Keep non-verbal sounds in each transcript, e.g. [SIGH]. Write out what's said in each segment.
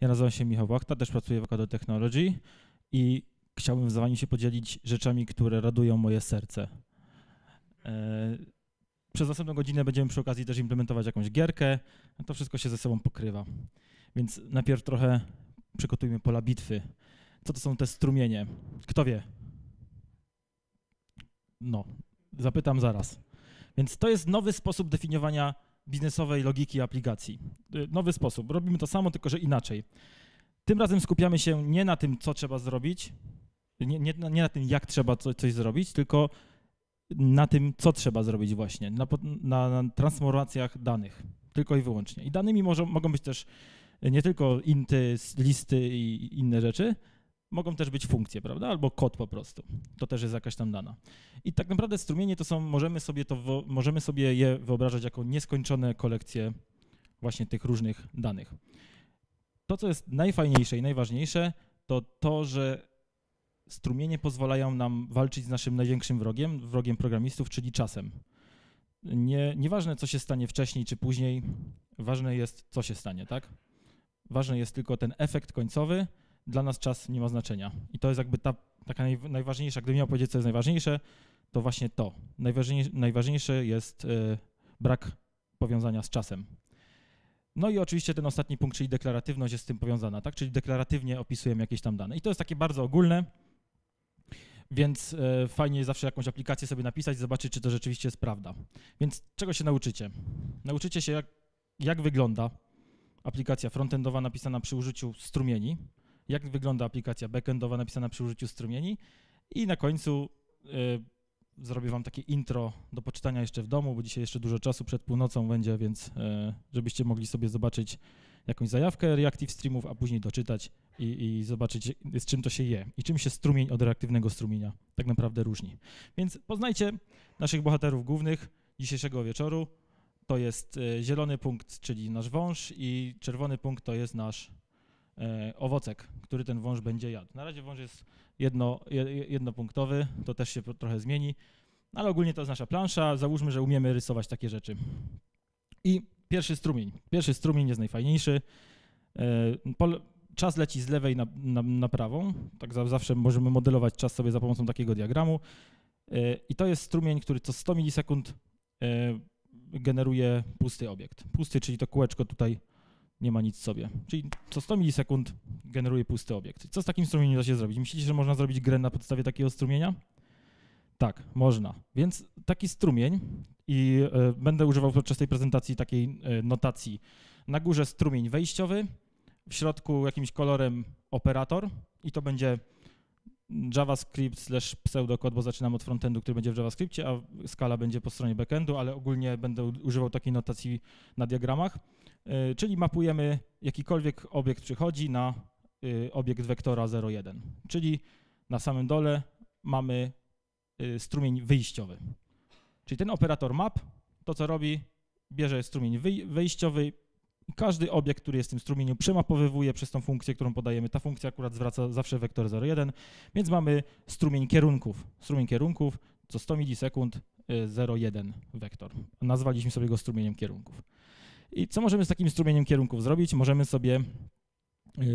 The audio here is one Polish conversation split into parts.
Ja nazywam się Michał Łachta, też pracuję w Akado Technology i chciałbym z Wami się podzielić rzeczami, które radują moje serce. E, przez następną godzinę będziemy przy okazji też implementować jakąś gierkę, a to wszystko się ze sobą pokrywa. Więc najpierw trochę przygotujmy pola bitwy. Co to są te strumienie? Kto wie? No, zapytam zaraz. Więc to jest nowy sposób definiowania biznesowej logiki aplikacji. Y, nowy sposób. Robimy to samo, tylko że inaczej. Tym razem skupiamy się nie na tym, co trzeba zrobić, nie, nie, nie na tym, jak trzeba co, coś zrobić, tylko na tym, co trzeba zrobić właśnie, na, na, na transformacjach danych, tylko i wyłącznie. I danymi może, mogą być też nie tylko inty, listy i inne rzeczy, mogą też być funkcje, prawda? Albo kod po prostu. To też jest jakaś tam dana. I tak naprawdę strumienie to są, możemy sobie, to, możemy sobie je wyobrażać jako nieskończone kolekcje właśnie tych różnych danych. To, co jest najfajniejsze i najważniejsze, to to, że strumienie pozwalają nam walczyć z naszym największym wrogiem, wrogiem programistów, czyli czasem. Nie, nieważne, co się stanie wcześniej czy później, ważne jest, co się stanie, tak? Ważny jest tylko ten efekt końcowy, dla nas czas nie ma znaczenia. I to jest jakby ta taka naj, najważniejsza, gdybym miał powiedzieć, co jest najważniejsze, to właśnie to. Najważniejsze, najważniejsze jest y, brak powiązania z czasem. No i oczywiście ten ostatni punkt, czyli deklaratywność jest z tym powiązana, tak? Czyli deklaratywnie opisujemy jakieś tam dane. I to jest takie bardzo ogólne, więc y, fajnie jest zawsze jakąś aplikację sobie napisać, zobaczyć, czy to rzeczywiście jest prawda. Więc czego się nauczycie? Nauczycie się, jak, jak wygląda aplikacja frontendowa napisana przy użyciu strumieni, jak wygląda aplikacja backendowa napisana przy użyciu strumieni i na końcu y, zrobię wam takie intro do poczytania jeszcze w domu, bo dzisiaj jeszcze dużo czasu przed północą będzie, więc y, żebyście mogli sobie zobaczyć jakąś zajawkę reactive streamów, a później doczytać i, i, zobaczyć z czym to się je i czym się strumień od reaktywnego strumienia tak naprawdę różni. Więc poznajcie naszych bohaterów głównych dzisiejszego wieczoru. To jest y, zielony punkt, czyli nasz wąż i czerwony punkt to jest nasz owocek, który ten wąż będzie jadł. Na razie wąż jest jedno, jednopunktowy, to też się trochę zmieni, ale ogólnie to jest nasza plansza. Załóżmy, że umiemy rysować takie rzeczy. I pierwszy strumień. Pierwszy strumień jest najfajniejszy. E, czas leci z lewej na, na, na prawą. Tak zawsze możemy modelować czas sobie za pomocą takiego diagramu. E, I to jest strumień, który co 100 milisekund generuje pusty obiekt. Pusty, czyli to kółeczko tutaj nie ma nic w sobie. Czyli co 100 milisekund generuje pusty obiekt. Co z takim strumieniem da się zrobić? Myślicie, że można zrobić grę na podstawie takiego strumienia? Tak, można. Więc taki strumień i y, będę używał podczas tej prezentacji takiej y, notacji. Na górze strumień wejściowy, w środku jakimś kolorem operator i to będzie JavaScript slash pseudokod, bo zaczynam od frontendu, który będzie w JavaScriptie, a skala będzie po stronie backendu, ale ogólnie będę używał takiej notacji na diagramach. E, czyli mapujemy jakikolwiek obiekt przychodzi na e, obiekt wektora 0,1, czyli na samym dole mamy e, strumień wyjściowy. Czyli ten operator map, to co robi, bierze strumień wyjściowy każdy obiekt, który jest w tym strumieniu, przemapowywuje przez tą funkcję, którą podajemy. Ta funkcja akurat zwraca zawsze wektor 0,1, więc mamy strumień kierunków. Strumień kierunków co 100 milisekund 0,1 wektor. Nazwaliśmy sobie go strumieniem kierunków. I co możemy z takim strumieniem kierunków zrobić? Możemy sobie y,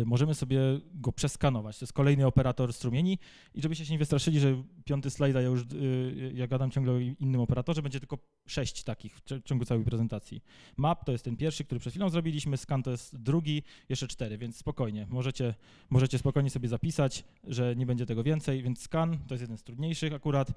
możemy sobie go przeskanować. To jest kolejny operator strumieni i żebyście się nie wystraszyli, że piąty slajd, ja już y, ja gadam ciągle o innym operatorze, będzie tylko sześć takich w ciągu całej prezentacji. Map to jest ten pierwszy, który przed chwilą zrobiliśmy, scan to jest drugi, jeszcze cztery, więc spokojnie, możecie, możecie spokojnie sobie zapisać, że nie będzie tego więcej, więc scan to jest jeden z trudniejszych akurat.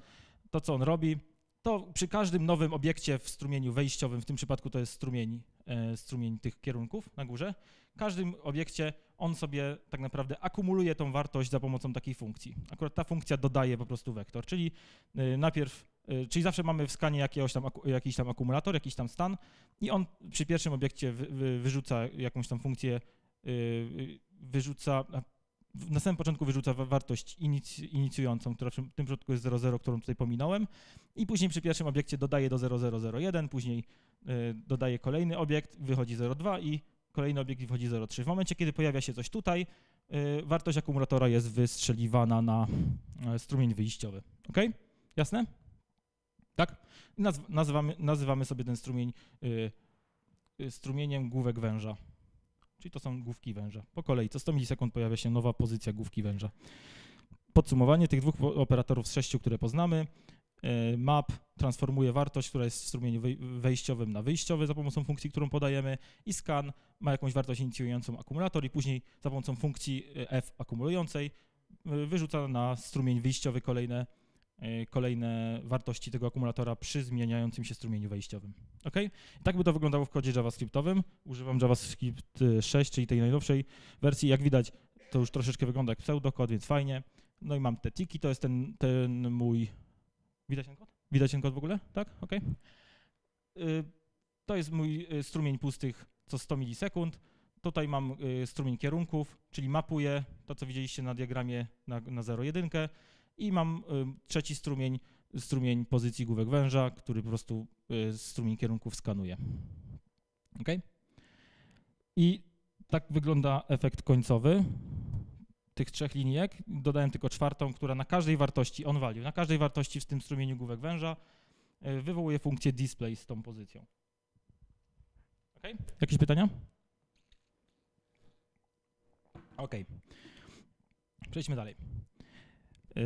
To, co on robi, to przy każdym nowym obiekcie w strumieniu wejściowym, w tym przypadku to jest strumień, e, strumień tych kierunków na górze, każdym obiekcie on sobie tak naprawdę akumuluje tą wartość za pomocą takiej funkcji. Akurat ta funkcja dodaje po prostu wektor, czyli e, najpierw, e, czyli zawsze mamy w skanie jakiegoś tam, jakiś tam akumulator, jakiś tam stan i on przy pierwszym obiekcie wy, wy, wyrzuca jakąś tam funkcję, wyrzuca, na samym początku wyrzuca wartość inicjującą, która w tym przypadku jest 00, którą tutaj pominąłem i później przy pierwszym obiekcie dodaje do 0001, później y, dodaje kolejny obiekt, wychodzi 02 i kolejny obiekt wychodzi 03. W momencie, kiedy pojawia się coś tutaj, y, wartość akumulatora jest wystrzeliwana na y, strumień wyjściowy. Ok? Jasne? Tak? Nazw nazywamy, nazywamy sobie ten strumień strumieniem główek węża. czyli to są główki węża. Po kolei, co 100 milisekund pojawia się nowa pozycja główki węża. Podsumowanie tych dwóch operatorów z sześciu, które poznamy. E, map transformuje wartość, która jest w strumieniu wejściowym na wyjściowy za pomocą funkcji, którą podajemy i scan ma jakąś wartość inicjującą akumulator i później za pomocą funkcji e, f akumulującej e, wyrzuca na strumień wyjściowy kolejne, kolejne wartości tego akumulatora przy zmieniającym się strumieniu wejściowym. Ok? tak by to wyglądało w kodzie JavaScriptowym. Używam JavaScript 6, czyli tej najnowszej wersji. Jak widać, to już troszeczkę wygląda jak pseudokod, więc fajnie. No i mam te tiki, to jest ten, ten mój Widać ten kod? Widać ten kod w ogóle? Tak? OK. To jest mój y, strumień pustych co 100 milisekund. Tutaj mam y, strumień kierunków, czyli mapuję to, co widzieliście na diagramie na, na 0,1 i mam y, trzeci strumień, strumień pozycji główek węża, który po prostu strumień kierunków skanuje. OK? I tak wygląda efekt końcowy tych trzech linijek, dodałem tylko czwartą, która na każdej wartości on value, na każdej wartości w tym strumieniu główek węża e, wywołuje funkcję display z tą pozycją. Ok? Jakieś pytania? Ok. Przejdźmy dalej. E,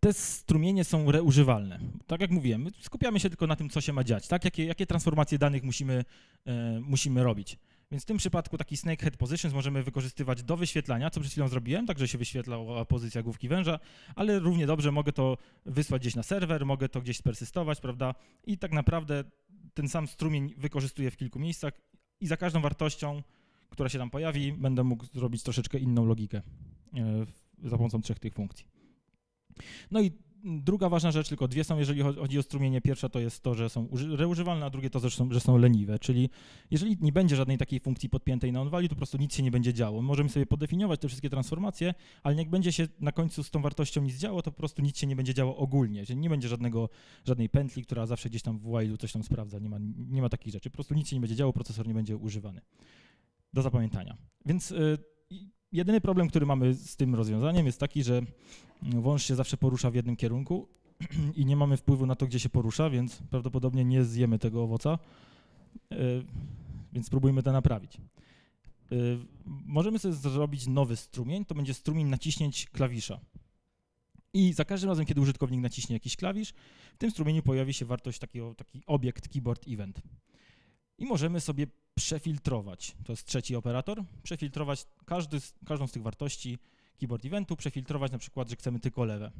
te strumienie są reużywalne. Tak jak mówiłem, skupiamy się tylko na tym, co się ma dziać, tak? Jakie, jakie transformacje danych musimy, e, musimy robić. Więc w tym przypadku taki snakehead positions możemy wykorzystywać do wyświetlania, co przed chwilą zrobiłem, także się wyświetlała pozycja główki węża, ale równie dobrze mogę to wysłać gdzieś na serwer, mogę to gdzieś spersystować, prawda? I tak naprawdę ten sam strumień wykorzystuję w kilku miejscach i za każdą wartością, która się tam pojawi, będę mógł zrobić troszeczkę inną logikę e, za pomocą trzech tych funkcji. No i druga ważna rzecz, tylko dwie są, jeżeli chodzi o strumienie. Pierwsza to jest to, że są reużywalne, a drugie to, że są, leniwe, czyli jeżeli nie będzie żadnej takiej funkcji podpiętej na onvalue, to po prostu nic się nie będzie działo. Możemy sobie podefiniować te wszystkie transformacje, ale jak będzie się na końcu z tą wartością nic działo, to po prostu nic się nie będzie działo ogólnie, czyli nie będzie żadnego, żadnej pętli, która zawsze gdzieś tam w while'u coś tam sprawdza, nie ma, nie ma takich rzeczy. Po prostu nic się nie będzie działo, procesor nie będzie używany. Do zapamiętania. Więc y, jedyny problem, który mamy z tym rozwiązaniem jest taki, że wąż się zawsze porusza w jednym kierunku [CLEARS THROAT] i nie mamy wpływu na to, gdzie się porusza, więc prawdopodobnie nie zjemy tego owoca, e, więc spróbujmy to naprawić. E, możemy sobie zrobić nowy strumień, to będzie strumień naciśnięć klawisza. I za każdym razem, kiedy użytkownik naciśnie jakiś klawisz, w tym strumieniu pojawi się wartość takiego, taki obiekt keyboard event. I możemy sobie przefiltrować, to jest trzeci operator, przefiltrować każdy, każdą z tych wartości keyboard eventu, przefiltrować na przykład, że chcemy tylko lewe.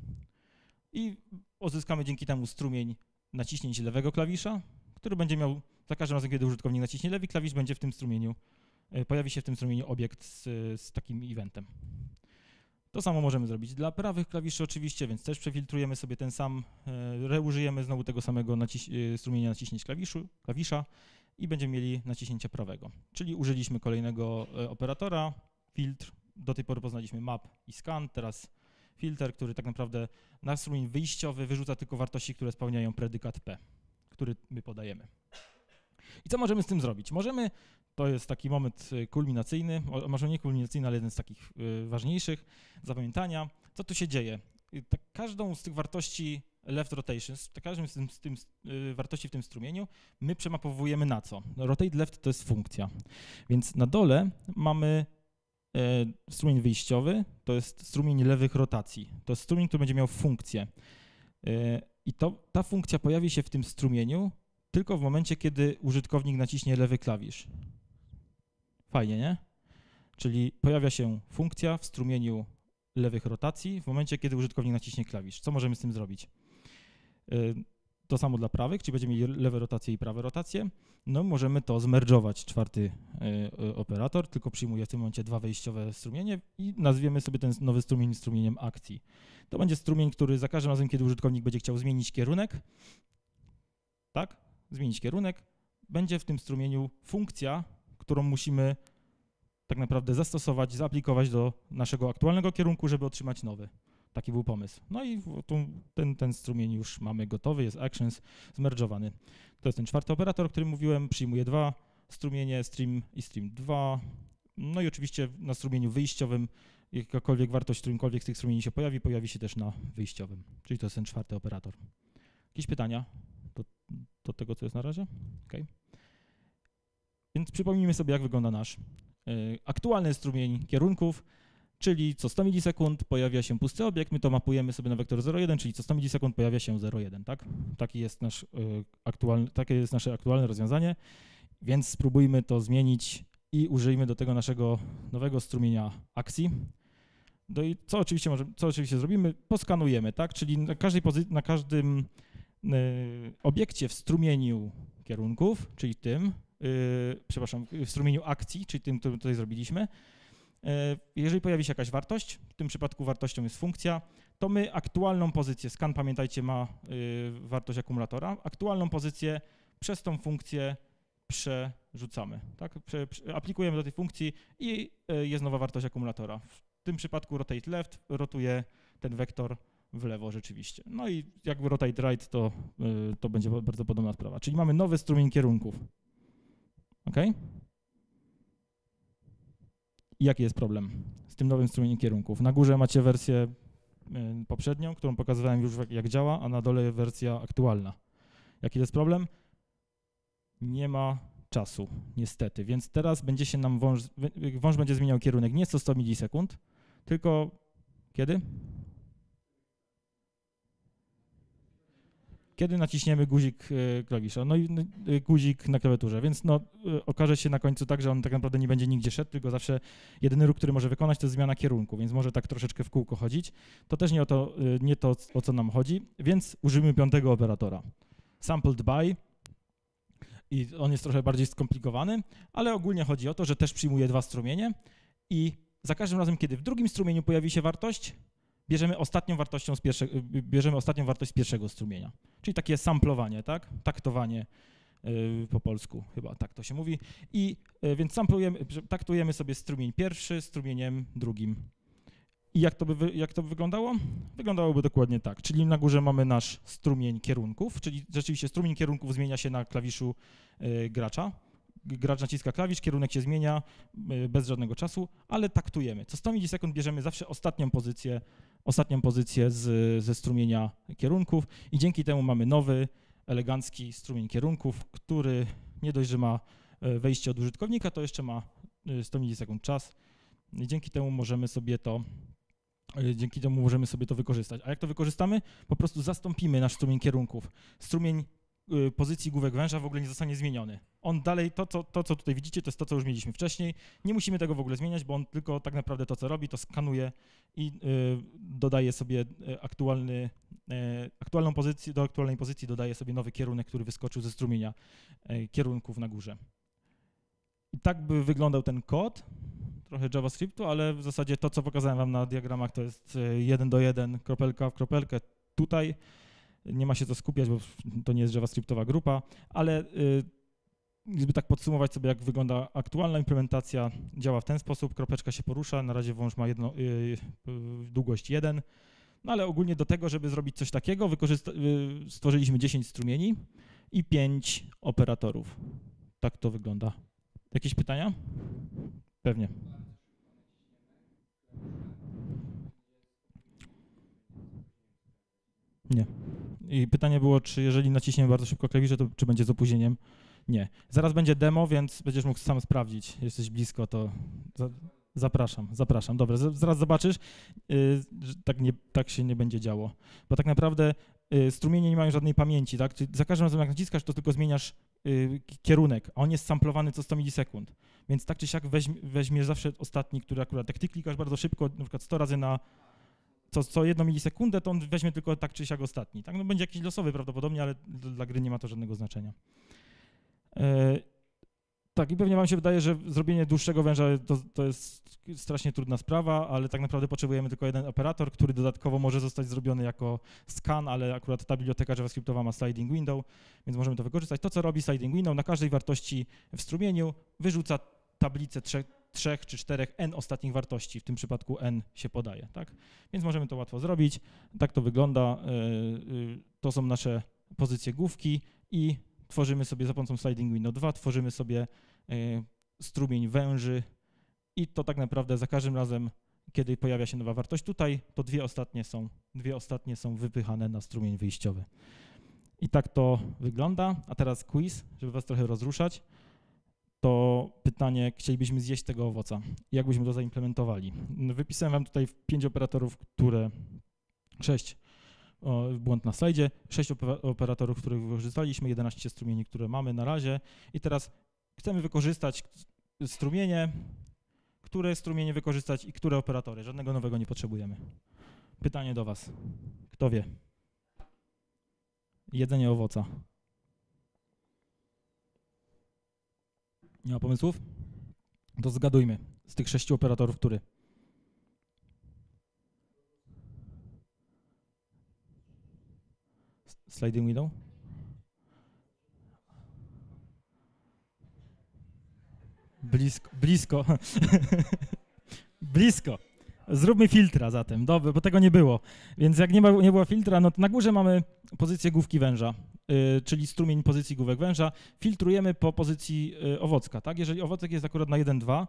I uzyskamy dzięki temu strumień naciśnięć lewego klawisza, który będzie miał za każdym razem, kiedy użytkownik naciśnie lewy klawisz, będzie w tym strumieniu, e, pojawi się w tym strumieniu obiekt z, z takim eventem. To samo możemy zrobić dla prawych klawiszy oczywiście, więc też przefiltrujemy sobie ten sam, e, reużyjemy znowu tego samego naciś e, strumienia naciśnięć klawiszu, klawisza i będziemy mieli naciśnięcie prawego. Czyli użyliśmy kolejnego operatora, filtr, do tej pory poznaliśmy map i scan, teraz filter, który tak naprawdę na strumień wyjściowy wyrzuca tylko wartości, które spełniają predykat P, który my podajemy. I co możemy z tym zrobić? Możemy, to jest taki moment y, kulminacyjny, może nie kulminacyjny, ale jeden z takich y, ważniejszych, zapamiętania. Co tu się dzieje? Tak, każdą z tych wartości left rotations, tak każdą z tym, z tym wartości w tym strumieniu, my przemapowujemy na co? Rotate left to jest funkcja. Więc na dole mamy E, strumień wyjściowy to jest strumień lewych rotacji. To jest strumień, który będzie miał funkcję. E, I to, ta funkcja pojawi się w tym strumieniu tylko w momencie, kiedy użytkownik naciśnie lewy klawisz. Fajnie, nie? Czyli pojawia się funkcja w strumieniu lewych rotacji w momencie, kiedy użytkownik naciśnie klawisz. Co możemy z tym zrobić? E, to samo dla prawych, czyli będziemy mieli lewe rotacje i prawe rotacje. No możemy to zmerdżować, czwarty y, operator, tylko przyjmuje w tym momencie dwa wejściowe strumienie i nazwiemy sobie ten nowy strumień strumieniem akcji. To będzie strumień, który za każdym razem, kiedy użytkownik będzie chciał zmienić kierunek, tak, zmienić kierunek, będzie w tym strumieniu funkcja, którą musimy tak naprawdę zastosować, zaaplikować do naszego aktualnego kierunku, żeby otrzymać nowy. Taki był pomysł. No i ten, ten strumień już mamy gotowy, jest actions zmerdżowany. To jest ten czwarty operator, o którym mówiłem, przyjmuje dwa strumienie, stream i stream 2. No i oczywiście na strumieniu wyjściowym jakakolwiek wartość, którymkolwiek z tych strumieni się pojawi, pojawi się też na wyjściowym. Czyli to jest ten czwarty operator. Jakieś pytania do, do tego, co jest na razie? Okay. Więc przypomnijmy sobie, jak wygląda nasz y, aktualny strumień kierunków, czyli co 100 milisekund pojawia się pusty obiekt, my to mapujemy sobie na wektor 0,1, czyli co 100 milisekund pojawia się 0,1, tak? Taki jest nasz, y, aktualny, takie jest nasze aktualne rozwiązanie, więc spróbujmy to zmienić i użyjmy do tego naszego nowego strumienia akcji. No i co oczywiście, może, co oczywiście zrobimy? Poskanujemy, tak? Czyli na, każdej na każdym y, obiekcie w strumieniu kierunków, czyli tym, y, przepraszam, w strumieniu akcji, czyli tym, który tutaj zrobiliśmy, jeżeli pojawi się jakaś wartość, w tym przypadku wartością jest funkcja, to my aktualną pozycję, skan pamiętajcie ma y, wartość akumulatora, aktualną pozycję przez tą funkcję przerzucamy, tak? Prze, aplikujemy do tej funkcji i y, jest nowa wartość akumulatora. W tym przypadku rotate left rotuje ten wektor w lewo rzeczywiście. No i jakby rotate right to, to będzie bardzo podobna sprawa. Czyli mamy nowy strumień kierunków. Ok? Jaki jest problem z tym nowym strumieniem kierunków? Na górze macie wersję y, poprzednią, którą pokazywałem już jak działa, a na dole wersja aktualna. Jaki jest problem? Nie ma czasu, niestety. Więc teraz będzie się nam wąż, wąż będzie zmieniał kierunek nie co 100 milisekund, tylko kiedy? Kiedy naciśniemy guzik y, klawisza? No i y, guzik na klawiaturze, więc no, y, okaże się na końcu tak, że on tak naprawdę nie będzie nigdzie szedł, tylko zawsze jedyny ruch, który może wykonać, to jest zmiana kierunku, więc może tak troszeczkę w kółko chodzić. To też nie o to, nie to o co nam chodzi, więc użyjmy piątego operatora. Sampled by i on jest trochę bardziej skomplikowany, ale ogólnie chodzi o to, że też przyjmuje dwa strumienie i za każdym razem, kiedy w drugim strumieniu pojawi się wartość, bierzemy ostatnią, wartością z pierwsze, bierzemy ostatnią wartość z pierwszego strumienia. Czyli takie samplowanie, tak? Taktowanie yy, po polsku, chyba tak to się mówi. I yy, więc samplujemy, taktujemy sobie strumień pierwszy strumieniem drugim. I jak to, by, jak to by wyglądało? Wyglądałoby dokładnie tak. Czyli na górze mamy nasz strumień kierunków, czyli rzeczywiście strumień kierunków zmienia się na klawiszu yy, gracza gracz naciska klawisz, kierunek się zmienia y, bez żadnego czasu, ale taktujemy. Co 100 milisekund bierzemy zawsze ostatnią pozycję, ostatnią pozycję z, ze strumienia kierunków i dzięki temu mamy nowy, elegancki strumień kierunków, który nie dość, że ma y, wejście od użytkownika, to jeszcze ma 100 y, milisekund czas i dzięki temu możemy sobie to dzięki temu możemy sobie to wykorzystać. A jak to wykorzystamy? Po prostu zastąpimy nasz strumień kierunków. Strumień pozycji główek węża w ogóle nie zostanie zmieniony. On dalej, to co, to co tutaj widzicie, to jest to, co już mieliśmy wcześniej. Nie musimy tego w ogóle zmieniać, bo on tylko tak naprawdę to, co robi, to skanuje i y, dodaje sobie y, aktualny, y, aktualną pozycję, do aktualnej pozycji dodaje sobie nowy kierunek, który wyskoczył ze strumienia y, kierunków na górze. I tak by wyglądał ten kod, trochę JavaScriptu, ale w zasadzie to, co pokazałem wam na diagramach, to jest y, jeden do jeden, kropelka w kropelkę tutaj nie ma się co skupiać, bo to nie jest JavaScriptowa grupa, ale gdyby tak podsumować sobie, jak wygląda aktualna implementacja, działa w ten sposób, kropeczka się porusza, na razie wąż ma jedno, yy, długość 1, no ale ogólnie do tego, żeby zrobić coś takiego, stworzyliśmy 10 strumieni i 5 operatorów. Tak to wygląda. Jakieś pytania? Pewnie. Nie. I pytanie było, czy jeżeli naciśniemy bardzo szybko klawisze, to czy będzie z opóźnieniem? Nie. Zaraz będzie demo, więc będziesz mógł sam sprawdzić. Jesteś blisko, to za, zapraszam, zapraszam. Dobra, zaraz zobaczysz, yy, że tak, nie, tak się nie będzie działo. Bo tak naprawdę yy, strumienie nie mają żadnej pamięci, tak? Czyli za każdym razem jak naciskasz, to tylko zmieniasz yy, kierunek, a on jest samplowany co 100 milisekund. Więc tak czy siak weźm, weźmiesz zawsze ostatni, który akurat, jak ty klikasz bardzo szybko, na przykład 100 razy na co, co jedną milisekundę, to on weźmie tylko tak czy siak ostatni. Tak? No, będzie jakiś losowy prawdopodobnie, ale dla gry nie ma to żadnego znaczenia. E, tak, i pewnie wam się wydaje, że zrobienie dłuższego węża to, to jest strasznie trudna sprawa, ale tak naprawdę potrzebujemy tylko jeden operator, który dodatkowo może zostać zrobiony jako scan, ale akurat ta biblioteka JavaScriptowa ma sliding window, więc możemy to wykorzystać. To, co robi sliding window, na każdej wartości w strumieniu wyrzuca tablicę trzech trzech czy czterech n ostatnich wartości, w tym przypadku n się podaje, tak? Więc możemy to łatwo zrobić. Tak to wygląda. E, e, to są nasze pozycje główki i tworzymy sobie za pomocą sliding window 2, tworzymy sobie e, strumień węży i to tak naprawdę za każdym razem, kiedy pojawia się nowa wartość tutaj, to dwie ostatnie są, dwie ostatnie są wypychane na strumień wyjściowy. I tak to wygląda. A teraz quiz, żeby was trochę rozruszać to pytanie, chcielibyśmy zjeść tego owoca. Jak byśmy to zaimplementowali? Wypisałem wam tutaj pięć operatorów, które, sześć, błąd na slajdzie, sześć ope- operatorów, których wykorzystaliśmy, 11 strumieni, które mamy na razie i teraz chcemy wykorzystać strumienie, które strumienie wykorzystać i które operatory. Żadnego nowego nie potrzebujemy. Pytanie do was. Kto wie? Jedzenie owoca. Nie ma pomysłów? To zgadujmy. Z tych sześciu operatorów, który? Sliding window? Blisko, blisko. [LAUGHS] blisko. Zróbmy filtra zatem, dobrze, bo tego nie było. Więc jak nie, ma, nie było filtra, no to na górze mamy pozycję główki węża, czyli strumień pozycji główek węża. Filtrujemy po pozycji y, owocka, tak? Jeżeli owocek jest akurat na 1-2,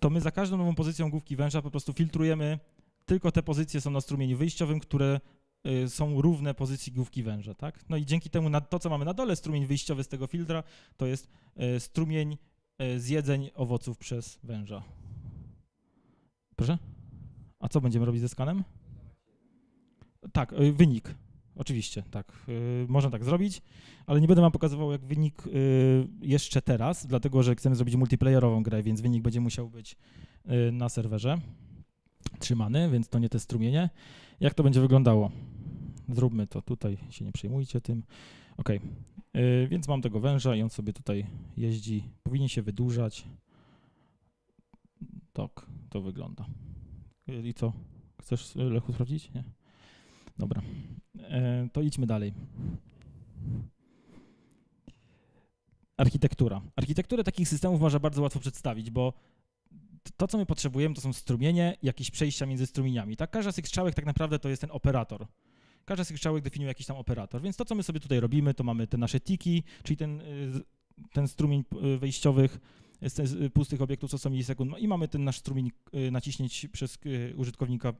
to my za każdą nową pozycją główki węża po prostu filtrujemy, tylko te pozycje są na strumieniu wyjściowym, które y, są równe pozycji główki węża, tak? No i dzięki temu na to, co mamy na dole, strumień wyjściowy z tego filtra, to jest y, strumień y, zjedzeń owoców przez węża. Proszę? A co będziemy robić ze skanem? Tak, y, wynik. Oczywiście, tak. y, Można tak zrobić, ale nie będę wam pokazywał jak wynik y, jeszcze teraz, dlatego że chcemy zrobić multiplayerową grę, więc wynik będzie musiał być y, na serwerze trzymany, więc to nie te strumienie. Jak to będzie wyglądało? Zróbmy to tutaj, się nie przejmujcie tym. Ok, więc mam tego węża i on sobie tutaj jeździ. Powinien się wydłużać. Tak, to wygląda. Y, I co? Chcesz Lechu sprawdzić? Nie? Dobra. E, to idźmy dalej. Architektura. Architekturę takich systemów można bardzo łatwo przedstawić, bo to, co my potrzebujemy, to są strumienie, jakieś przejścia między strumieniami. Tak? Każda z tych strzałek tak naprawdę to jest ten operator. Każda z tych strzałek definiuje jakiś tam operator. Więc to, co my sobie tutaj robimy, to mamy te nasze tiki, czyli ten, y, ten strumień y, wejściowych z z y, pustych obiektów co 100 milisekund no i mamy ten nasz strumień y, naciśnięć przez y, użytkownika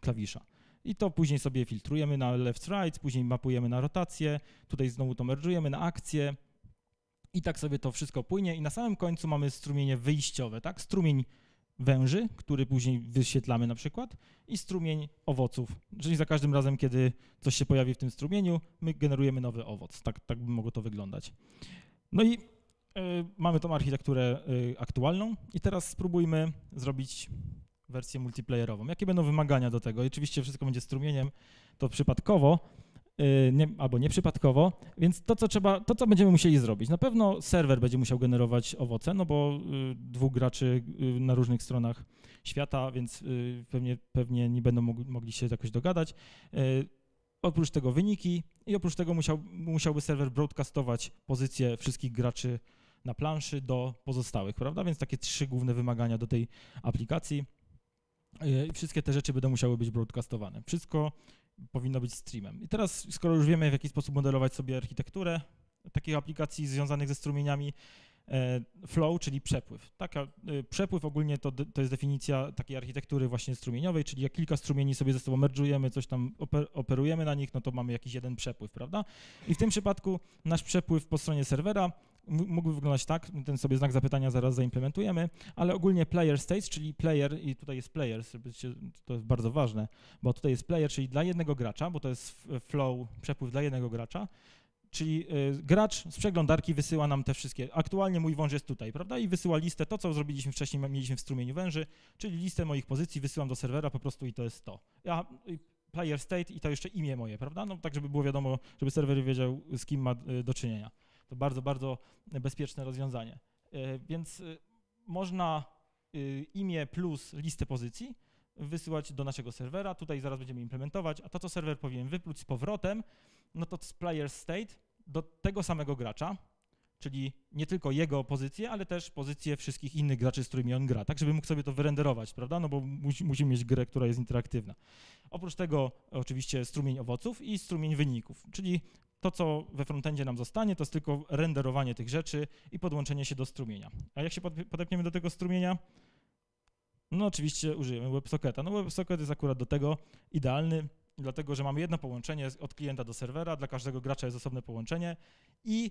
klawisza. I to później sobie filtrujemy na left, right, później mapujemy na rotację, tutaj znowu to merge'ujemy na akcję i tak sobie to wszystko płynie i na samym końcu mamy strumienie wyjściowe, tak? Strumień węży, który później wyświetlamy na przykład i strumień owoców, czyli za każdym razem, kiedy coś się pojawi w tym strumieniu, my generujemy nowy owoc. Tak, tak by mogło to wyglądać. No i y, mamy tą architekturę y, aktualną i teraz spróbujmy zrobić wersję multiplayerową. Jakie będą wymagania do tego? I oczywiście wszystko będzie strumieniem, to przypadkowo, y, nie, albo nieprzypadkowo, więc to co trzeba, to co będziemy musieli zrobić, na pewno serwer będzie musiał generować owoce, no bo y, dwóch graczy y, na różnych stronach świata, więc y, pewnie, pewnie nie będą mogli, się jakoś dogadać. Y, oprócz tego wyniki i oprócz tego musiał, musiałby serwer broadcastować pozycje wszystkich graczy na planszy do pozostałych, prawda? Więc takie trzy główne wymagania do tej aplikacji. Yy, I wszystkie te rzeczy będą musiały być broadcastowane. Wszystko powinno być streamem. I teraz, skoro już wiemy, w jaki sposób modelować sobie architekturę takich aplikacji związanych ze strumieniami, e, flow, czyli przepływ. Taka, e, przepływ ogólnie to, to jest definicja takiej architektury właśnie strumieniowej, czyli jak kilka strumieni sobie ze sobą merge'ujemy, coś tam oper, operujemy na nich, no to mamy jakiś jeden przepływ, prawda? I w tym przypadku nasz przepływ po stronie serwera mógłby wyglądać tak, ten sobie znak zapytania zaraz zaimplementujemy, ale ogólnie player states, czyli player, i tutaj jest player, żebyście- to jest bardzo ważne, bo tutaj jest player, czyli dla jednego gracza, bo to jest f- flow, przepływ dla jednego gracza, czyli y, gracz z przeglądarki wysyła nam te wszystkie, aktualnie mój wąż jest tutaj, prawda, i wysyła listę, to co zrobiliśmy wcześniej, mieliśmy w strumieniu węży, czyli listę moich pozycji wysyłam do serwera po prostu i to jest to. Ja, player state i to jeszcze imię moje, prawda, no tak żeby było wiadomo, żeby serwer wiedział z kim ma y, do czynienia. To bardzo, bardzo bezpieczne rozwiązanie. Y, Więc y, można y, imię plus listę pozycji wysyłać do naszego serwera. Tutaj zaraz będziemy implementować, a to, co serwer powinien wypluć z powrotem, no to z player state do tego samego gracza, czyli nie tylko jego pozycję, ale też pozycję wszystkich innych graczy, z którymi on gra, tak żeby mógł sobie to wyrenderować, prawda? No bo musi, musimy mieć grę, która jest interaktywna. Oprócz tego oczywiście strumień owoców i strumień wyników, czyli to, co we frontendzie nam zostanie, to jest tylko renderowanie tych rzeczy i podłączenie się do strumienia. A jak się pod- podepniemy do tego strumienia? No oczywiście użyjemy WebSocketa. No WebSocket jest akurat do tego idealny, dlatego że mamy jedno połączenie od klienta do serwera, dla każdego gracza jest osobne połączenie i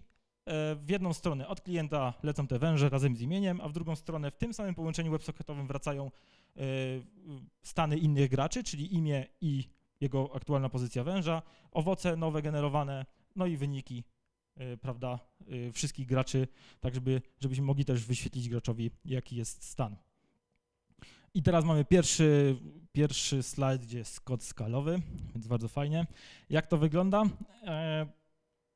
w jedną stronę od klienta lecą te węże razem z imieniem, a w drugą stronę w tym samym połączeniu WebSocketowym wracają stany innych graczy, czyli imię i jego aktualna pozycja węża, owoce nowe generowane, no i wyniki, prawda, wszystkich graczy, tak żeby, żebyśmy mogli też wyświetlić graczowi, jaki jest stan. I teraz mamy pierwszy, pierwszy slajd, gdzie jest kod skalowy, więc bardzo fajnie. Jak to wygląda? E,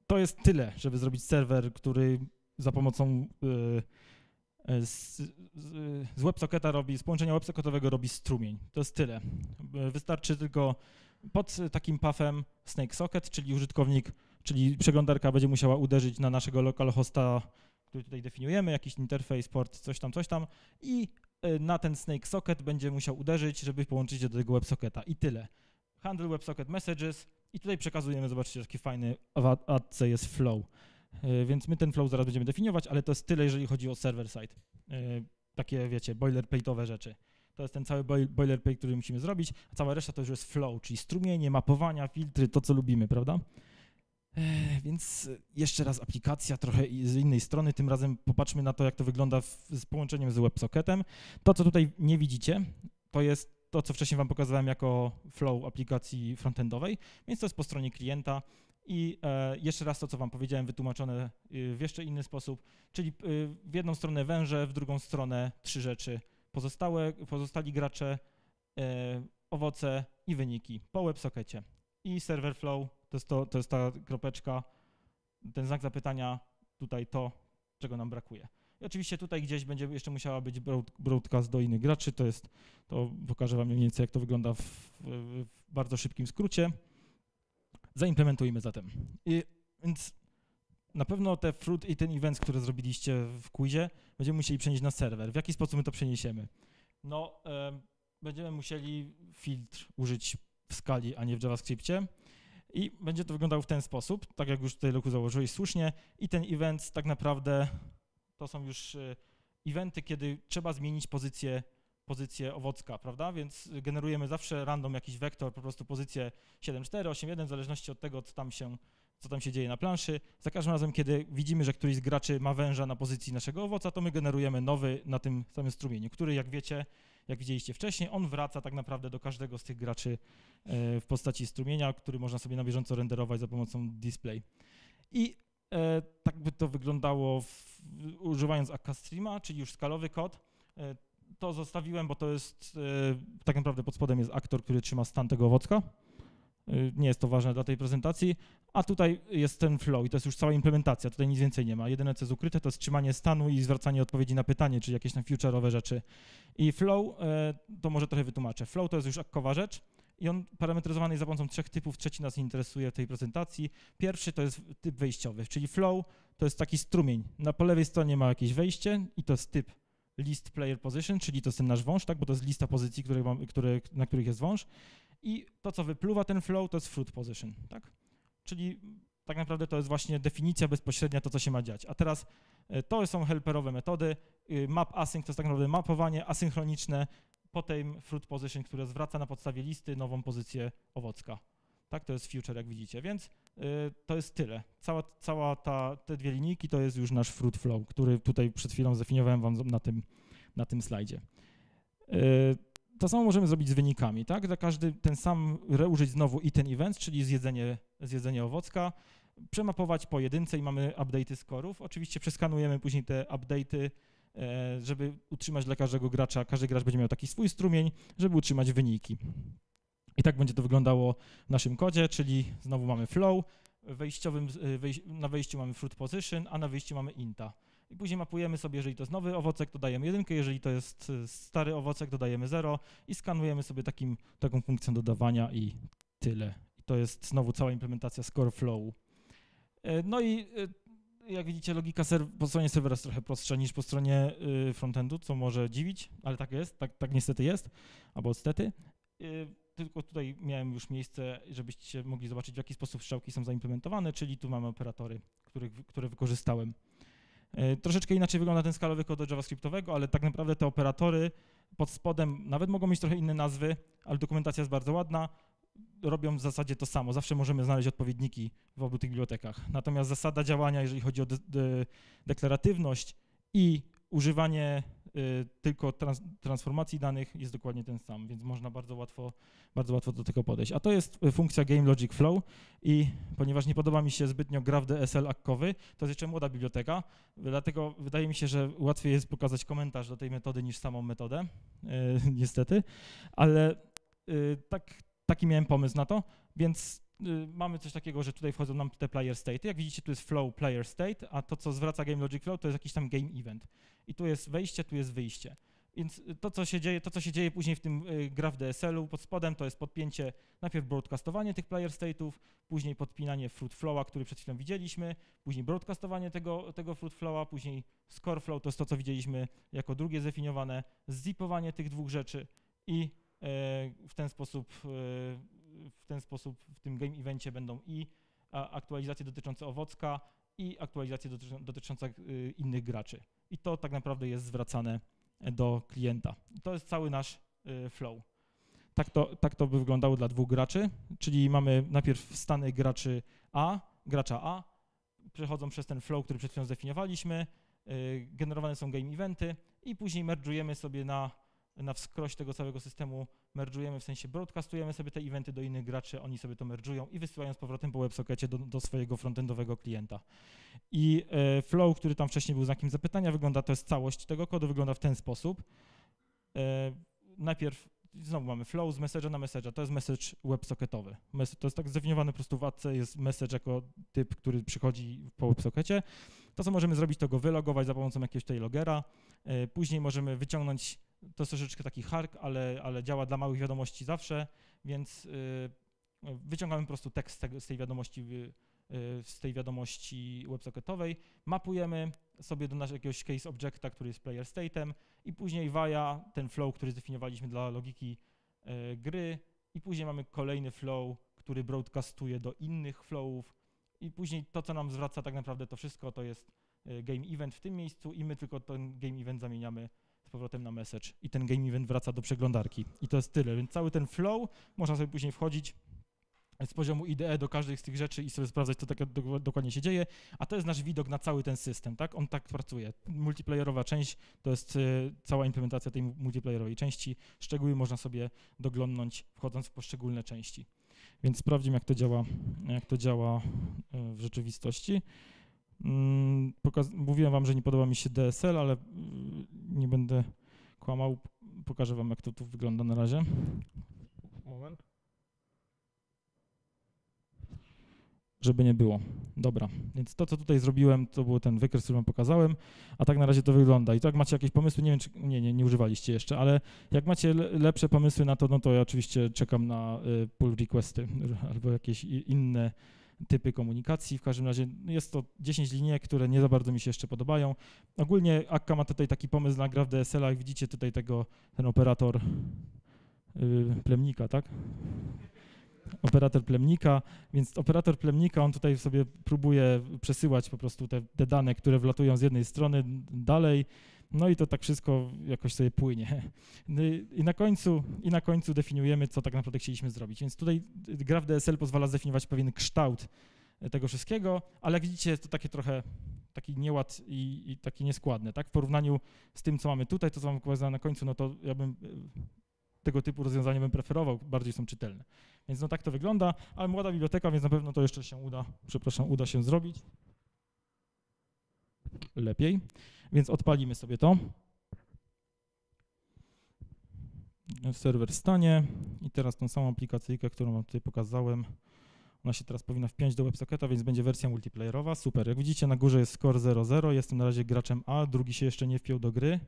to jest tyle, żeby zrobić serwer, który za pomocą e, e, z, z WebSocketa robi, z połączenia WebSocketowego robi strumień. To jest tyle. Wystarczy tylko pod takim pathem SnakeSocket, czyli użytkownik, czyli przeglądarka będzie musiała uderzyć na naszego localhosta, który tutaj definiujemy, jakiś interfejs, port, coś tam, coś tam i Y, na ten snake socket będzie musiał uderzyć, żeby połączyć się do tego WebSocketa i tyle. Handle WebSocket Messages i tutaj przekazujemy, zobaczcie, jaki fajny w adce jest flow. Y, więc my ten flow zaraz będziemy definiować, ale to jest tyle, jeżeli chodzi o server side. Y, takie, wiecie, boilerplate'owe rzeczy. To jest ten cały boilerplate, który musimy zrobić, a cała reszta to już jest flow, czyli strumienie, mapowania, filtry, to co lubimy, prawda? Więc jeszcze raz aplikacja trochę z innej strony, tym razem popatrzmy na to, jak to wygląda w, z połączeniem z WebSocketem. To, co tutaj nie widzicie, to jest to, co wcześniej Wam pokazałem jako flow aplikacji frontendowej, więc to jest po stronie klienta i e, jeszcze raz to, co Wam powiedziałem, wytłumaczone y, w jeszcze inny sposób, czyli y, w jedną stronę węże, w drugą stronę trzy rzeczy. Pozostałe, pozostali gracze, e, owoce i wyniki po WebSockecie. I server flow to jest, to, to jest ta kropeczka, ten znak zapytania, tutaj to, czego nam brakuje. I oczywiście tutaj gdzieś będzie jeszcze musiała być broadcast do innych graczy, to jest, to pokażę wam mniej więcej jak to wygląda w, w bardzo szybkim skrócie. Zaimplementujmy zatem. I, więc na pewno te fruit i ten event, które zrobiliście w quizie, będziemy musieli przenieść na serwer. W jaki sposób my to przeniesiemy? No, y, będziemy musieli filtr użyć w skali, a nie w JavaScriptie. I będzie to wyglądało w ten sposób, tak jak już tutaj Luku założyłeś słusznie. I ten event tak naprawdę to są już e, eventy, kiedy trzeba zmienić pozycję, pozycję owocka, prawda? Więc generujemy zawsze random jakiś wektor, po prostu pozycję 7.4, 8.1, w zależności od tego, co tam się co tam się dzieje na planszy. Za każdym razem, kiedy widzimy, że któryś z graczy ma węża na pozycji naszego owoca, to my generujemy nowy na tym samym strumieniu, który, jak wiecie, jak widzieliście wcześniej, on wraca tak naprawdę do każdego z tych graczy e, w postaci strumienia, który można sobie na bieżąco renderować za pomocą display. I e, tak by to wyglądało w, używając akka streama, czyli już skalowy kod. E, to zostawiłem, bo to jest tak naprawdę pod spodem jest aktor, który trzyma stan tego owocka. Nie jest to ważne dla tej prezentacji, a tutaj jest ten flow i to jest już cała implementacja, tutaj nic więcej nie ma. Jedyne, co jest ukryte, to jest trzymanie stanu i zwracanie odpowiedzi na pytanie, czy jakieś tam future'owe rzeczy. I flow, e, to może trochę wytłumaczę. Flow to jest już akkowa rzecz i on parametryzowany jest za pomocą trzech typów. Trzeci nas interesuje w tej prezentacji. Pierwszy to jest typ wejściowy, czyli flow to jest taki strumień. Na po lewej stronie ma jakieś wejście i to jest typ list player position, czyli to jest ten nasz wąż, tak, bo to jest lista pozycji, które, które, na których jest wąż. I to, co wypluwa ten flow, to jest fruit position, tak? Czyli tak naprawdę to jest właśnie definicja bezpośrednia, to co się ma dziać. A teraz e, to są helperowe metody. Y, map async to jest tak naprawdę mapowanie asynchroniczne po tej fruit position, które zwraca na podstawie listy nową pozycję owocka. Tak, to jest future, jak widzicie, więc y, to jest tyle. Cała, cała ta, te dwie linijki to jest już nasz fruit flow, który tutaj przed chwilą zdefiniowałem wam na tym, na tym slajdzie. Y, to samo możemy zrobić z wynikami, tak? Za każdy ten sam reużyć znowu i ten event, czyli zjedzenie, zjedzenie owocka, przemapować pojedynce i mamy update'y skorów. Oczywiście przeskanujemy później te update'y, e, żeby utrzymać dla każdego gracza, każdy gracz będzie miał taki swój strumień, żeby utrzymać wyniki. I tak będzie to wyglądało w naszym kodzie, czyli znowu mamy flow, wejściowym, e, na wejściu mamy fruit position, a na wyjściu mamy inta. I później mapujemy sobie, jeżeli to jest nowy owocek, to dajemy jedynkę, jeżeli to jest e, stary owocek, to dajemy 0 i skanujemy sobie takim, taką funkcją dodawania i tyle. I to jest znowu cała implementacja score flow. E, no i e, jak widzicie, logika po stronie serwera jest trochę prostsza niż po stronie frontendu, co może dziwić, ale tak jest, tak, tak niestety jest, albo stety. Tylko tutaj miałem już miejsce, żebyście mogli zobaczyć, w jaki sposób strzałki są zaimplementowane, czyli tu mamy operatory, których, które wykorzystałem. E, troszeczkę inaczej wygląda ten skalowy kod do JavaScriptowego, ale tak naprawdę te operatory pod spodem nawet mogą mieć trochę inne nazwy, ale dokumentacja jest bardzo ładna. robią w zasadzie to samo. Zawsze możemy znaleźć odpowiedniki w obu tych bibliotekach. Natomiast zasada działania, jeżeli chodzi o de de deklaratywność i używanie tylko trans transformacji danych jest dokładnie ten sam, więc można bardzo łatwo, bardzo łatwo do tego podejść. A to jest y, funkcja Game Logic Flow i ponieważ nie podoba mi się zbytnio graph DSL akkowy, to jest jeszcze młoda biblioteka, dlatego wydaje mi się, że łatwiej jest pokazać komentarz do tej metody niż samą metodę, y, [LAUGHS] niestety, ale y, tak, taki miałem pomysł na to, więc y, mamy coś takiego, że tutaj wchodzą nam te player state. Jak widzicie, tu jest flow player state, a to, co zwraca Game Logic Flow, to jest jakiś tam game event. I tu jest wejście, tu jest wyjście. Więc y, to, co się dzieje, to, co się dzieje później w tym y, graph DSL-u pod spodem, to jest podpięcie, najpierw broadcastowanie tych player state'ów, później podpinanie fruit flowa, który przed chwilą widzieliśmy, później broadcastowanie tego, tego fruit flowa, później score flow, to jest to, co widzieliśmy jako drugie zdefiniowane, zipowanie tych dwóch rzeczy i e, w ten sposób, e, w ten sposób w tym game evencie będą i aktualizacje dotyczące owocka i aktualizacje dotyczą, dotyczące y, innych graczy. I to tak naprawdę jest zwracane do klienta. To jest cały nasz y, flow. Tak to, tak to by wyglądało dla dwóch graczy, czyli mamy najpierw stany graczy A, gracza A, przechodzą przez ten flow, który przed chwilą zdefiniowaliśmy, y, generowane są game eventy i później merge'ujemy sobie na, na wskroś tego całego systemu, merge'ujemy w sensie broadcastujemy sobie te eventy do innych graczy, oni sobie to merge'ują i wysyłają z powrotem po WebSockecie do, do swojego frontendowego klienta. I e, flow, który tam wcześniej był znakiem zapytania, wygląda, to jest całość tego kodu, wygląda w ten sposób. E, najpierw znowu mamy flow z message'a na message'a, to jest message WebSocketowy. To jest tak zdefiniowany po prostu w adce, jest message jako typ, który przychodzi po WebSockecie. To, co możemy zrobić, to go wylogować za pomocą jakiegoś logera. E, później możemy wyciągnąć, to jest troszeczkę taki hark, ale, ale działa dla małych wiadomości zawsze, więc e, wyciągamy po prostu tekst z, tej wiadomości y, z tej wiadomości WebSocketowej, mapujemy sobie do naszego jakiegoś case objecta, który jest player state'em i później via ten flow, który zdefiniowaliśmy dla logiki e, gry i później mamy kolejny flow, który broadcastuje do innych flowów i później to, co nam zwraca tak naprawdę to wszystko, to jest game event w tym miejscu i my tylko ten game event zamieniamy z powrotem na message i ten game event wraca do przeglądarki i to jest tyle, więc cały ten flow można sobie później wchodzić z poziomu IDE do każdej z tych rzeczy i sobie sprawdzać, co tak do, dokładnie się dzieje, a to jest nasz widok na cały ten system, tak? On tak pracuje. Multiplayerowa część to jest y, cała implementacja tej multiplayerowej części. Szczegóły można sobie doglądnąć, wchodząc w poszczególne części. Więc sprawdzimy, jak to działa, jak to działa y, w rzeczywistości. Mm, pokaz- mówiłem wam, że nie podoba mi się DSL, ale y, nie będę kłamał. Pokażę wam, jak to tu wygląda na razie. Moment. żeby nie było. Dobra, więc to, co tutaj zrobiłem, to był ten wykres, który wam pokazałem, a tak na razie to wygląda. I tak macie jakieś pomysły, nie wiem, czy, nie, nie, nie używaliście jeszcze, ale jak macie lepsze pomysły na to, no to ja oczywiście czekam na y, pull requesty [LAUGHS] albo jakieś inne typy komunikacji. W każdym razie jest to 10 linijek, które nie za bardzo mi się jeszcze podobają. Ogólnie Akka ma tutaj taki pomysł na graf DSL, jak widzicie tutaj tego, ten operator y, plemnika, tak? operator plemnika, więc operator plemnika, on tutaj sobie próbuje przesyłać po prostu te, te dane, które wlatują z jednej strony dalej, no i to tak wszystko jakoś sobie płynie. No I na końcu, i na końcu definiujemy, co tak naprawdę chcieliśmy zrobić. Więc tutaj graf DSL pozwala zdefiniować pewien kształt tego wszystkiego, ale jak widzicie, to takie trochę taki nieład i, i taki nieskładny, tak? W porównaniu z tym, co mamy tutaj, to co mam pokazane na końcu, no to ja bym tego typu rozwiązania bym preferował, bardziej są czytelne. Więc no tak to wygląda, ale młoda biblioteka, więc na pewno to jeszcze się uda, przepraszam, uda się zrobić lepiej. Więc odpalimy sobie to. Serwer stanie i teraz tą samą aplikacyjkę, którą wam tutaj pokazałem, ona się teraz powinna wpiąć do WebSocketa, więc będzie wersja multiplayerowa. Super. Jak widzicie, na górze jest score 0.0. Jestem na razie graczem A, drugi się jeszcze nie wpiął do gry.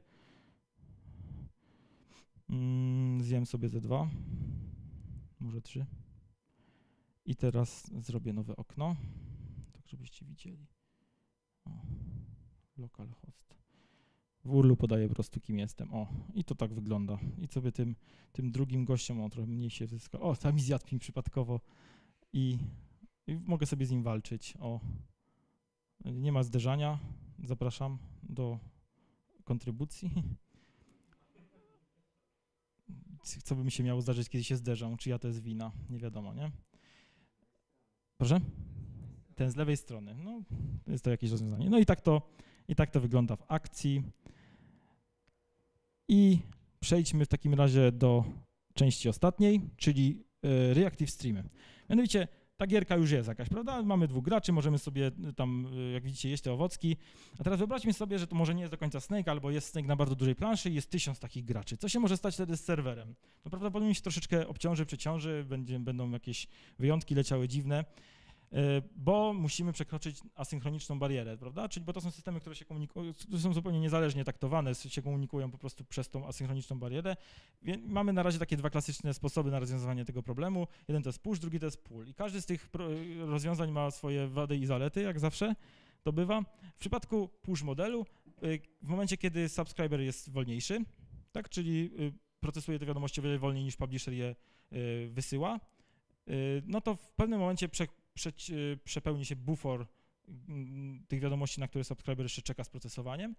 Mm, zjem sobie ze dwa, może trzy. I teraz zrobię nowe okno, tak żebyście widzieli. O, localhost. W URL-u podaję po prostu kim jestem. O, i to tak wygląda. I sobie tym, tym drugim gościom, o, trochę mniej się zyska. O, tam zjadł mi przypadkowo. I, I mogę sobie z nim walczyć. O, nie ma zderzania. Zapraszam do kontrybucji. [LAUGHS] co by mi się miało zdarzyć, kiedy się zderzą, czy ja to jest wina, nie wiadomo, nie? Proszę? Ten z lewej strony, no jest to jakieś rozwiązanie. No i tak to, i tak to wygląda w akcji. I przejdźmy w takim razie do części ostatniej, czyli e, Reactive Streamy. Mianowicie ta gierka już jest jakaś, prawda? Mamy dwóch graczy, możemy sobie y, tam, y, jak widzicie, jeść te owocki. A teraz wyobraźmy sobie, że to może nie jest do końca Snake, albo jest Snake na bardzo dużej planszy i jest tysiąc takich graczy. Co się może stać wtedy z serwerem? No prawdopodobnie się troszeczkę obciąży, przeciąży, będzie, będą jakieś wyjątki leciały dziwne. E, bo musimy przekroczyć asynchroniczną barierę, prawda? Czyli bo to są systemy, które się komunikują, są zupełnie niezależnie taktowane, się komunikują po prostu przez tą asynchroniczną barierę. Więc mamy na razie takie dwa klasyczne sposoby na rozwiązywanie tego problemu. Jeden to jest push, drugi to jest pull. I każdy z tych rozwiązań ma swoje wady i zalety, jak zawsze to bywa. W przypadku push modelu, y, w momencie, kiedy subscriber jest wolniejszy, tak, czyli y, procesuje te wiadomości o wiele wolniej niż publisher je y, wysyła, no to w pewnym momencie przepełni się bufor mm, tych wiadomości, na które subskryber jeszcze czeka z procesowaniem.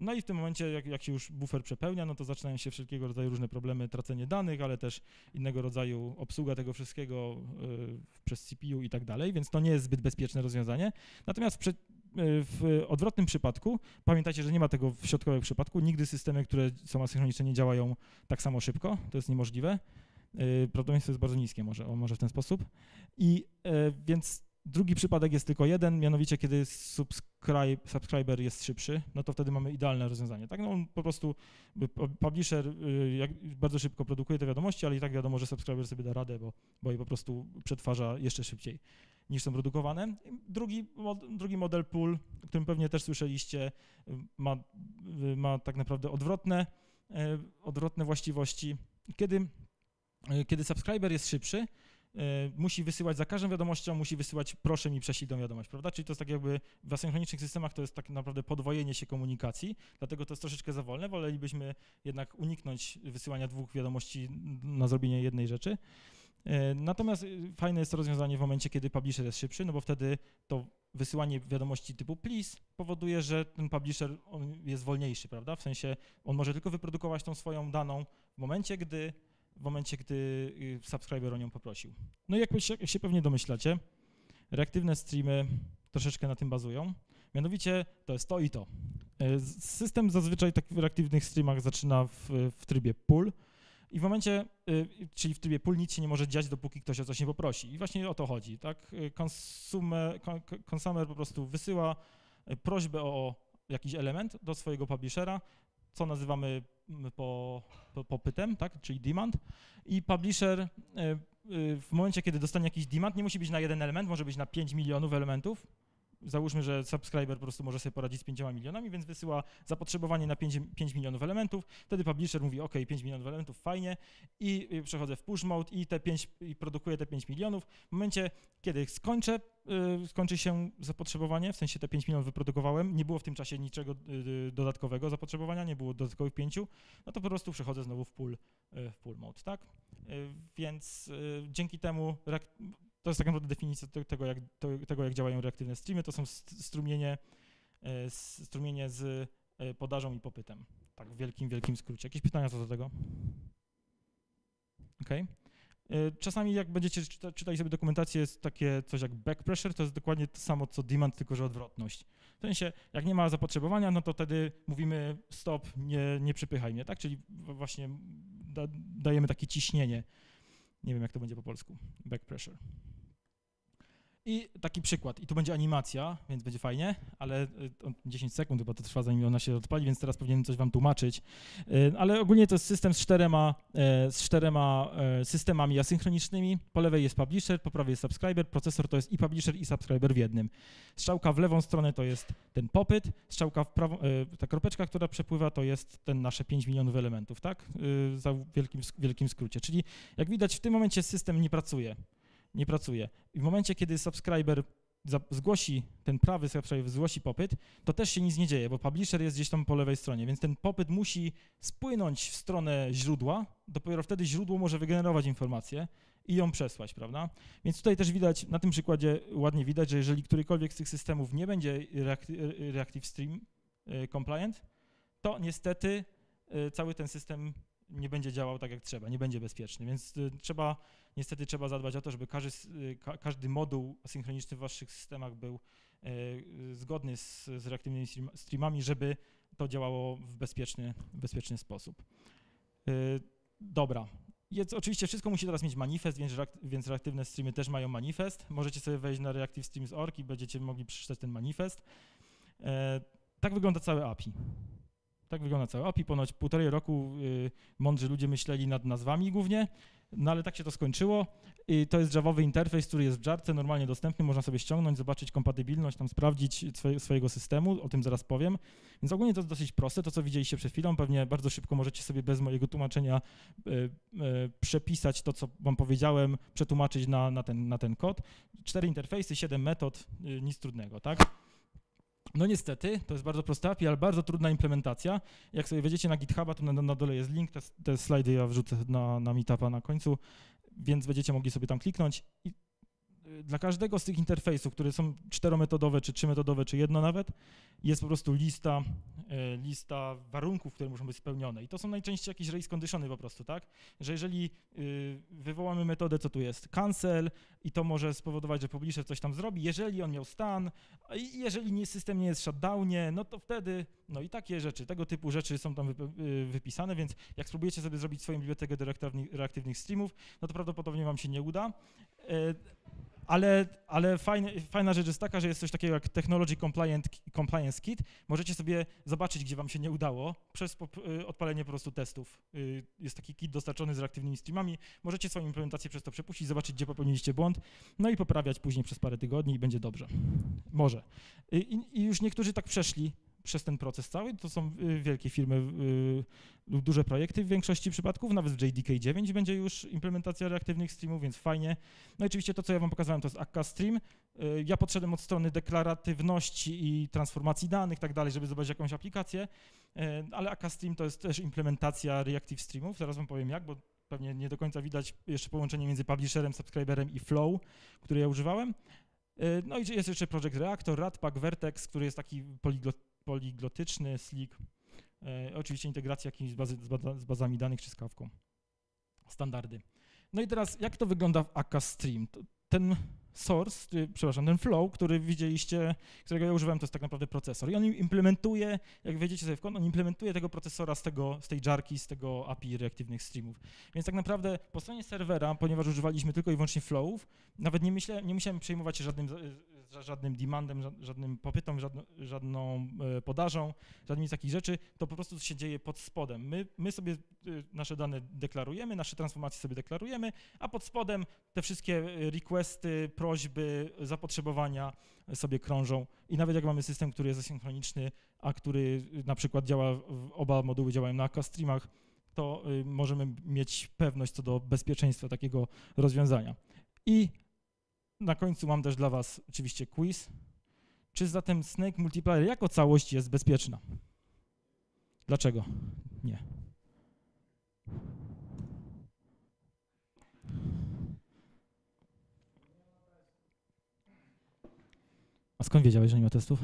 No i w tym momencie, jak, jak, się już bufer przepełnia, no to zaczynają się wszelkiego rodzaju różne problemy, tracenie danych, ale też innego rodzaju obsługa tego wszystkiego y, przez CPU i tak dalej, więc to nie jest zbyt bezpieczne rozwiązanie. Natomiast w, y, w odwrotnym przypadku, pamiętajcie, że nie ma tego w środkowym przypadku, nigdy systemy, które są asynchroniczne nie działają tak samo szybko, to jest niemożliwe. Y, prawdopodobieństwo jest bardzo niskie, może, może w ten sposób. I e, więc drugi przypadek jest tylko jeden, mianowicie kiedy subscribe, subscriber jest szybszy, no to wtedy mamy idealne rozwiązanie. Tak, no on po prostu, publisher y, bardzo szybko produkuje te wiadomości, ale i tak wiadomo, że subscriber sobie da radę, bo, bo je po prostu przetwarza jeszcze szybciej niż są produkowane. Drugi, drugi model pool, o którym pewnie też słyszeliście, ma, ma tak naprawdę odwrotne, e, odwrotne właściwości. Kiedy kiedy subskryber jest szybszy, e, musi wysyłać za każdą wiadomością, musi wysyłać proszę mi prześlij tą wiadomość, prawda? Czyli to jest tak jakby w asynchronicznych systemach to jest tak naprawdę podwojenie się komunikacji, dlatego to jest troszeczkę za wolne, wolelibyśmy jednak uniknąć wysyłania dwóch wiadomości na zrobienie jednej rzeczy. E, natomiast fajne jest to rozwiązanie w momencie, kiedy publisher jest szybszy, no bo wtedy to wysyłanie wiadomości typu please powoduje, że ten publisher jest wolniejszy, prawda? W sensie on może tylko wyprodukować tą swoją daną w momencie, gdy w momencie, gdy y, subskryber o nią poprosił. No i jak się, pewnie domyślacie, reaktywne streamy troszeczkę na tym bazują. Mianowicie to jest to i to. E, system zazwyczaj tak w reaktywnych streamach zaczyna w, w trybie pull i w momencie, y, czyli w trybie pull nic się nie może dziać, dopóki ktoś o coś nie poprosi. I właśnie o to chodzi, tak? Consumer, po prostu wysyła y, prośbę o jakiś element do swojego publishera, co nazywamy po, po, popytem, tak, czyli demand. I publisher e, e, w momencie, kiedy dostanie jakiś demand, nie musi być na jeden element, może być na 5 milionów elementów, załóżmy, że subscriber po prostu może sobie poradzić z 5 milionami, więc wysyła zapotrzebowanie na 5, 5 milionów elementów, wtedy publisher mówi, ok, 5 milionów elementów, fajnie i przechodzę w push mode i te 5, i produkuję te 5 milionów. W momencie, kiedy skończę, yy, skończy się zapotrzebowanie, w sensie te 5 milionów wyprodukowałem, nie było w tym czasie niczego yy, dodatkowego zapotrzebowania, nie było dodatkowych 5, no to po prostu przechodzę znowu w pull, w pull mode, tak? Y, więc y, dzięki temu to jest tak naprawdę definicja tego jak, tego, jak działają reaktywne streamy. To są strumienie, e, strumienie z e, podażą i popytem. Tak w wielkim, wielkim skrócie. Jakieś pytania co do tego? Okej. Okay. E, czasami jak będziecie czyta, czytali sobie dokumentację, jest takie coś jak back pressure, to jest dokładnie to samo co demand, tylko że odwrotność. W sensie, jak nie ma zapotrzebowania, no to wtedy mówimy stop, nie, nie przypychaj mnie, tak? Czyli właśnie da, dajemy takie ciśnienie. Nie wiem, jak to będzie po polsku. Back pressure. I taki przykład, i tu będzie animacja, więc będzie fajnie, ale 10 y, sekund chyba to trwa, zanim ona się odpali, więc teraz powinienem coś wam tłumaczyć. Y, ale ogólnie to jest system z czterema, e, z czterema e, systemami asynchronicznymi. Po lewej jest publisher, po prawej jest subscriber, procesor to jest i publisher, i subscriber w jednym. Strzałka w lewą stronę to jest ten popyt, strzałka w prawą, e, ta kropeczka, która przepływa, to jest ten nasze 5 milionów elementów, tak? Za wielkim, wielkim skrócie. Czyli jak widać, w tym momencie system nie pracuje nie pracuje. I w momencie, kiedy subscriber zgłosi, ten prawy subscriber zgłosi popyt, to też się nic nie dzieje, bo publisher jest gdzieś tam po lewej stronie, więc ten popyt musi spłynąć w stronę źródła, dopiero wtedy źródło może wygenerować informację i ją przesłać, prawda? Więc tutaj też widać, na tym przykładzie ładnie widać, że jeżeli którykolwiek z tych systemów nie będzie Reactive Stream y, compliant, to niestety y, cały ten system nie będzie działał tak jak trzeba, nie będzie bezpieczny, więc y, trzeba, niestety trzeba zadbać o to, żeby każdy, y, ka, każdy moduł asynchroniczny w waszych systemach był y, zgodny z, z reaktywnymi stream, streamami, żeby to działało w bezpieczny, bezpieczny sposób. Y, Dobra. Jest, oczywiście wszystko musi teraz mieć manifest, więc, więc reaktywne streamy też mają manifest. Możecie sobie wejść na reactivestreams.org i będziecie mogli przeczytać ten manifest. E, tak wygląda całe API. Tak wygląda całe API. Ponoć półtorej roku y, mądrzy ludzie myśleli nad nazwami głównie, no ale tak się to skończyło. I to jest Javowy interfejs, który jest w Jarce, normalnie dostępny, można sobie ściągnąć, zobaczyć kompatybilność, tam sprawdzić swoje, swojego systemu, o tym zaraz powiem. Więc ogólnie to jest dosyć proste, to co widzieliście przed chwilą, pewnie bardzo szybko możecie sobie bez mojego tłumaczenia e, e, przepisać to, co wam powiedziałem, przetłumaczyć na, na, ten, na ten kod. Cztery interfejsy, siedem metod, y, nic trudnego, tak? No niestety, to jest bardzo proste API, ale bardzo trudna implementacja. Jak sobie wejdziecie na GitHuba, to na, na dole jest link, te, te slajdy ja wrzucę na, na meetupa na końcu, więc będziecie mogli sobie tam kliknąć i dla każdego z tych interfejsów, które są czterometodowe, czy trzymetodowe, czy jedno nawet, jest po prostu lista, e, lista warunków, które muszą być spełnione. I to są najczęściej jakieś race conditiony po prostu, tak? Że jeżeli y, wywołamy metodę, co tu jest, cancel i to może spowodować, że publisher coś tam zrobi, jeżeli on miał stan, jeżeli nie, system nie jest w shutdownie, no to wtedy, no i takie rzeczy, tego typu rzeczy są tam y, wypisane, więc jak spróbujecie sobie zrobić swoją bibliotekę do reaktywnych, streamów, no to prawdopodobnie wam się nie uda. E, ale, ale fajne, fajna rzecz jest taka, że jest coś takiego jak Technology Compliance Kit. Możecie sobie zobaczyć, gdzie wam się nie udało przez y, odpalenie po prostu testów. Y, Jest taki kit dostarczony z reaktywnymi streamami. Możecie swoją implementację przez to przepuścić, zobaczyć, gdzie popełniliście błąd, no i poprawiać później przez parę tygodni i będzie dobrze. Może. I, i już niektórzy tak przeszli przez ten proces cały. To są y, wielkie firmy y, lub duże projekty w większości przypadków, nawet w JDK 9 będzie już implementacja reaktywnych streamów, więc fajnie. No i oczywiście to, co ja wam pokazałem, to jest Akka Stream. Y, Ja podszedłem od strony deklaratywności i transformacji danych, tak dalej, żeby zobaczyć jakąś aplikację, ale Akka Stream to jest też implementacja Reactive Streamów, zaraz wam powiem jak, bo pewnie nie do końca widać jeszcze połączenie między publisherem, subscriberem i Flow, który ja używałem. No i jest jeszcze Project Reactor, Ratpack, Vertex, który jest taki poliglo, poliglotyczny, slick. E, oczywiście integracja jakimiś z, bazy, z, baza, z bazami danych czy z kawką. Standardy. No i teraz, jak to wygląda w Akka Stream? To ten source, y, przepraszam, ten flow, który widzieliście, którego ja używałem, to jest tak naprawdę procesor. I on implementuje, jak wejdziecie sobie w kod, on implementuje tego procesora z, tego, z tej jarki, z tego API reaktywnych streamów. Więc tak naprawdę po stronie serwera, ponieważ używaliśmy tylko i wyłącznie flowów, nawet nie, myślę, nie musiałem przejmować się żadnym, żadnym demandem, ża- żadnym popytem, żadną, żadną e, podażą, żadnymi z takich rzeczy, to po prostu się dzieje pod spodem. My, my sobie y, nasze dane deklarujemy, nasze transformacje sobie deklarujemy, a pod spodem te wszystkie y, requesty, prośby, zapotrzebowania sobie krążą. I nawet jak mamy system, który jest asynchroniczny, a który na przykład działa, oba moduły działają na streamach, to y, możemy mieć pewność co do bezpieczeństwa takiego rozwiązania. I na końcu mam też dla Was oczywiście quiz. Czy zatem Snake Multiplier jako całość jest bezpieczna? Dlaczego? Nie. A skąd wiedziałeś, że nie ma testów?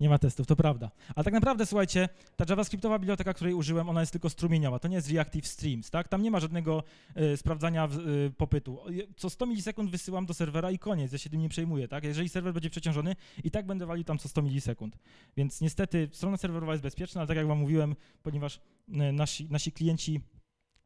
Nie ma testów, to prawda. Ale tak naprawdę, słuchajcie, ta JavaScriptowa biblioteka, której użyłem, ona jest tylko strumieniowa. To nie jest Reactive Streams, tak? Tam nie ma żadnego e, sprawdzania e, popytu. Co 100 milisekund wysyłam do serwera i koniec, ja się tym nie przejmuję, tak? Jeżeli serwer będzie przeciążony, i tak będę walił tam co 100 milisekund. Więc niestety strona serwerowa jest bezpieczna, ale tak jak wam mówiłem, ponieważ e, nasi, nasi klienci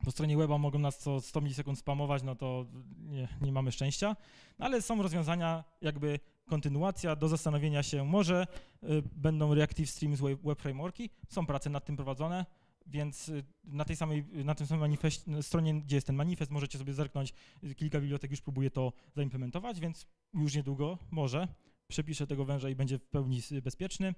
po stronie weba mogą nas co 100 milisekund spamować, no to nie, nie mamy szczęścia. No ale są rozwiązania, jakby kontynuacja do zastanowienia się, może y, będą Reactive Streams Web, Frameworki, są prace nad tym prowadzone, więc y, na tej samej, na tym samym manifest, stronie, gdzie jest ten manifest, możecie sobie zerknąć, y, kilka bibliotek już próbuje to zaimplementować, więc już niedługo, może, przepiszę tego węża i będzie w pełni y, bezpieczny.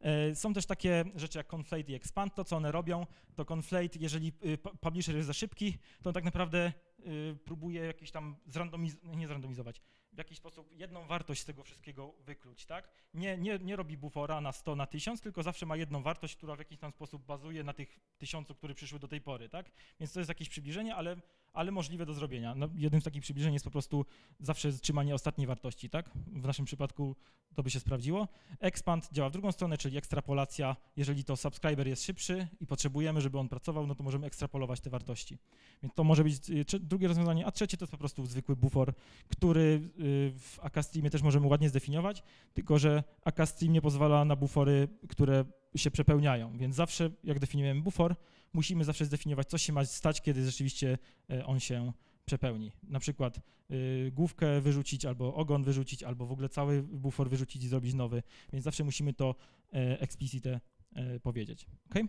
E, Są też takie rzeczy jak Conflate i Expand. To, co one robią, to Conflate, jeżeli y, pu- publisher jest za szybki, to on tak naprawdę y, próbuje jakiś tam zrandomizować, nie zrandomizować, w jakiś sposób jedną wartość z tego wszystkiego wykluć, tak? Nie, nie, nie robi bufora na 100, na 1000, tylko zawsze ma jedną wartość, która w jakiś tam sposób bazuje na tych tysiącu, które przyszły do tej pory, tak? Więc to jest jakieś przybliżenie, ale, ale możliwe do zrobienia. No, jednym z takich przybliżeń jest po prostu zawsze trzymanie ostatniej wartości, tak? W naszym przypadku to by się sprawdziło. Expand działa w drugą stronę, czyli ekstrapolacja. Jeżeli to subscriber jest szybszy i potrzebujemy, żeby on pracował, no to możemy ekstrapolować te wartości. Więc to może być y, drugie rozwiązanie, a trzecie to jest po prostu zwykły bufor, który y, w AKStreamie też możemy ładnie zdefiniować, tylko że AKStream nie pozwala na bufory, które się przepełniają, więc zawsze jak definiujemy bufor, musimy zawsze zdefiniować, co się ma stać, kiedy rzeczywiście e, on się przepełni. Na przykład y, główkę wyrzucić, albo ogon wyrzucić, albo w ogóle cały bufor wyrzucić i zrobić nowy, więc zawsze musimy to e, explicite e, powiedzieć. Okay?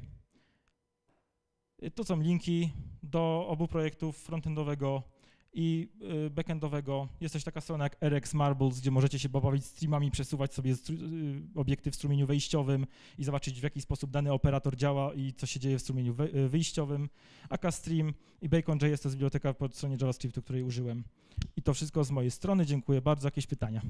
Y, To są linki do obu projektów frontendowego i y, backendowego. Jest też taka strona jak RX Marbles, gdzie możecie się bawić streamami, przesuwać sobie y, obiekty w strumieniu wejściowym i zobaczyć w jaki sposób dany operator działa i co się dzieje w strumieniu y, wyjściowym. AK Stream i Bacon.js to jest biblioteka po stronie JavaScriptu, której użyłem. I to wszystko z mojej strony. Dziękuję bardzo. Jakieś pytania?